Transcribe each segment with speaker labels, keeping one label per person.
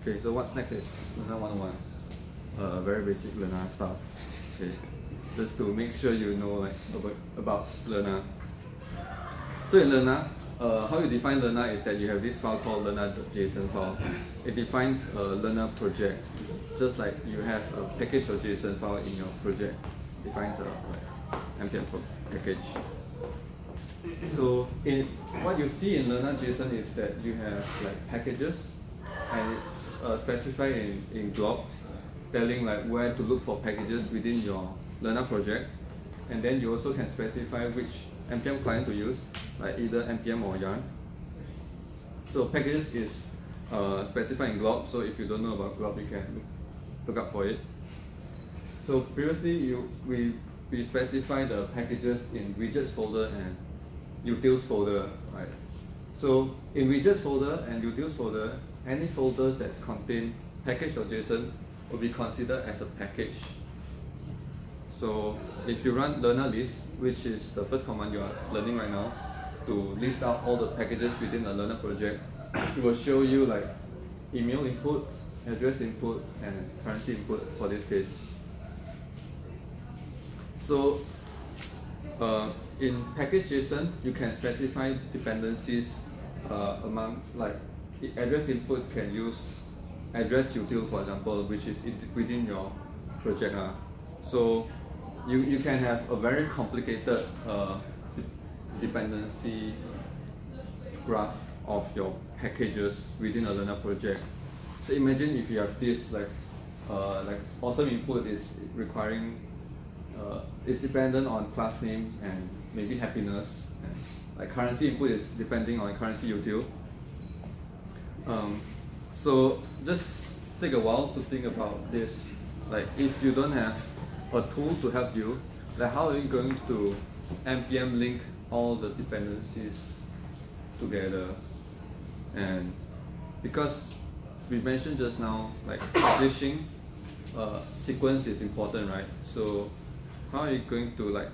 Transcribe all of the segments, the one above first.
Speaker 1: Okay, so what's next is Lerna 101. Uh, very basic Lerna stuff. Okay, just to make sure you know like about, about Lerna. So in Lerna, uh, how you define Lerna is that you have this file called lerna.json file. It defines a Lerna project, just like you have a package.json file in your project. Defines a like, npm package. So in what you see in Lerna.json is that you have like packages and it's uh, specified in, in glob telling like where to look for packages within your Lerna project. And then you also can specify which npm client to use like either npm or yarn. So packages is uh, specified in glob so if you don't know about glob you can look, up for it. So previously you we we specify the packages in widgets folder and utils folder right? So in widgets folder and utils folder any folders that contain package.json will be considered as a package. So if you run lerna list, which is the first command you are learning right now, to list out all the packages within the lerna project, it will show you like email input, address input, and currency input for this case. So uh, in package.json, you can specify dependencies uh, among like address input can use address util for example which is within your project uh. so you, you can have a very complicated uh, dependency graph of your packages within a lerna project so imagine if you have this like uh, like awesome input is requiring uh, is dependent on class name and maybe happiness and like currency input is depending on currency util um, so just take a while to think about this. Like if you don't have a tool to help you, like how are you going to npm link all the dependencies together? And because we mentioned just now, like publishing uh, sequence is important, right? So how are you going to like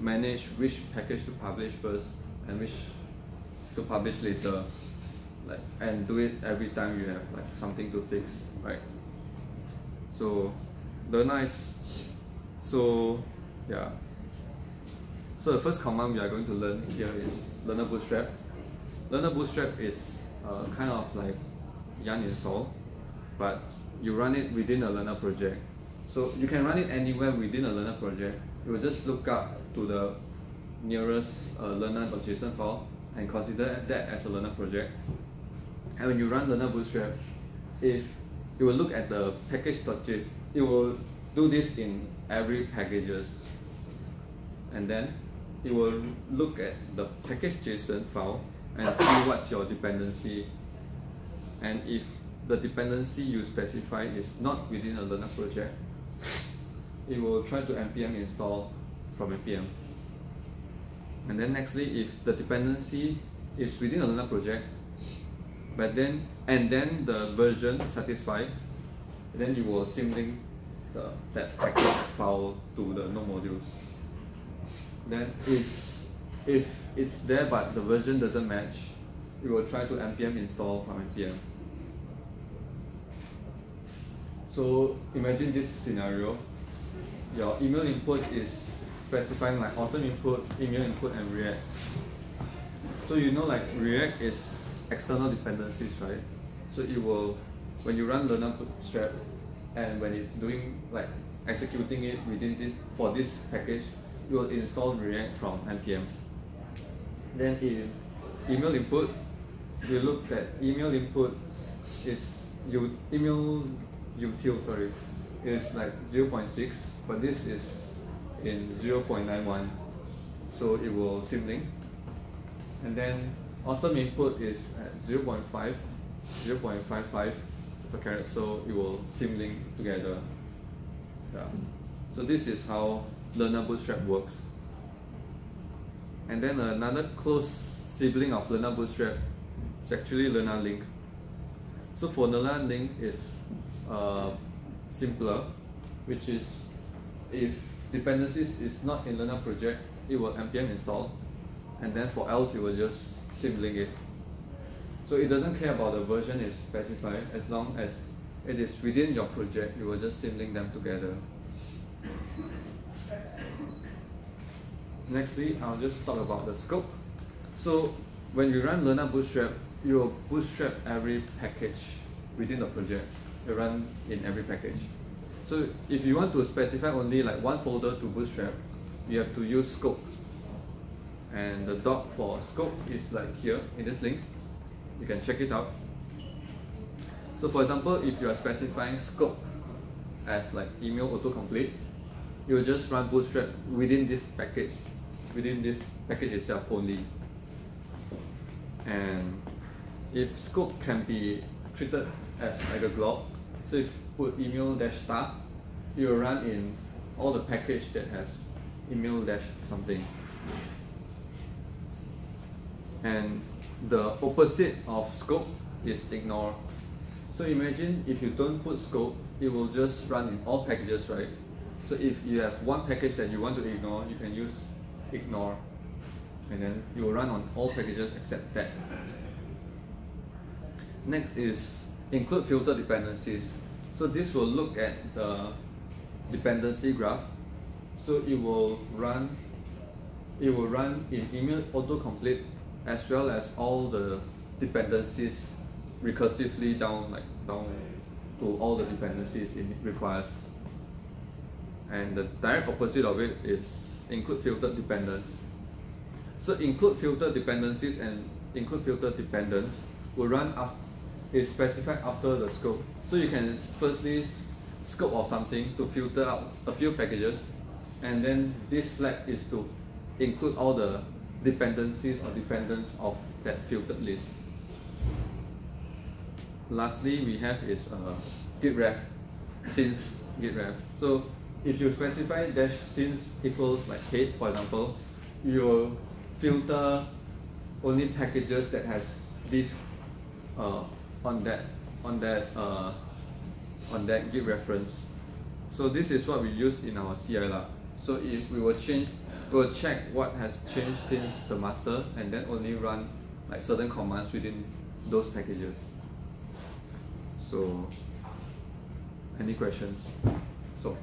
Speaker 1: manage which package to publish first and which to publish later? Like and do it every time you have like something to fix right? So the nice so yeah. So the first command we are going to learn here is lerna bootstrap. Lerna bootstrap is uh, kind of like yarn install but you run it within a lerna project. So you can run it anywhere within a lerna project. You will just look up to the nearest uh, lerna.json file and consider that as a lerna project and when you run lerna bootstrap, if you will look at the package.json, it will do this in every packages. And then it will look at the package.json file and see what's your dependency. And if the dependency you specify is not within a lerna project, it will try to npm install from npm. And then nextly, if the dependency is within a lerna project, but then and then the version satisfied then you will symlink the that package file to the node modules. Then if if it's there but the version doesn't match we will try to npm install from npm so imagine this scenario. Your email input is specifying like awesome input email input and react. So you know like react is external dependencies, right? So it will, when you run lerna bootstrap, and when it's doing like executing it within this for this package, it will install React from npm. Then in email input, you look at email input is you email util sorry is like 0.6, but this is in 0.91, so it will symlink. And then awesome input is at 0 0.5, 0 0.55 per caret, so it will symlink together. Yeah. So this is how Lerna Bootstrap works. And then another close sibling of Lerna Bootstrap is actually Lerna Link. So for Lerna Link is uh, simpler, which is if dependencies is not in Lerna project, it will npm install, and then for else it will just symlink it. So it doesn't care about the version is specified as long as it is within your project, you will just symlink them together. Nextly, I'll just talk about the scope. So when you run Lerna Bootstrap, you will bootstrap every package within the project. You run in every package. So if you want to specify only like one folder to bootstrap, you have to use scope. And the doc for scope is like here in this link. You can check it out. So for example, if you are specifying scope as like email autocomplete, you will just run bootstrap within this package, within this package itself only. And if scope can be treated as like a glob, so if put email dash star, you will run in all the package that has email dash something. And the opposite of scope is ignore. So imagine if you don't put scope, it will just run in all packages, right? So if you have one package that you want to ignore, you can use ignore. And then you will run on all packages except that. Next is include filter dependencies. So this will look at the dependency graph. So it will run it will run in email autocomplete as well as all the dependencies recursively down like down to all the dependencies it requires. And the direct opposite of it is include filtered dependence. So include filter dependencies and include filter dependence will run after is specified after the scope. So you can firstly scope of something to filter out a few packages and then this flag is to include all the dependencies or dependents of that filtered list. Lastly, we have is uh, git ref, since git ref. So if you specify dash since equals like head, for example, you will filter only packages that has diff uh, on that on that uh, on that git reference. So this is what we use in our CI lab. So if we will change, we will check what has changed since the master, and then only run like certain commands within those packages. So, any questions? So.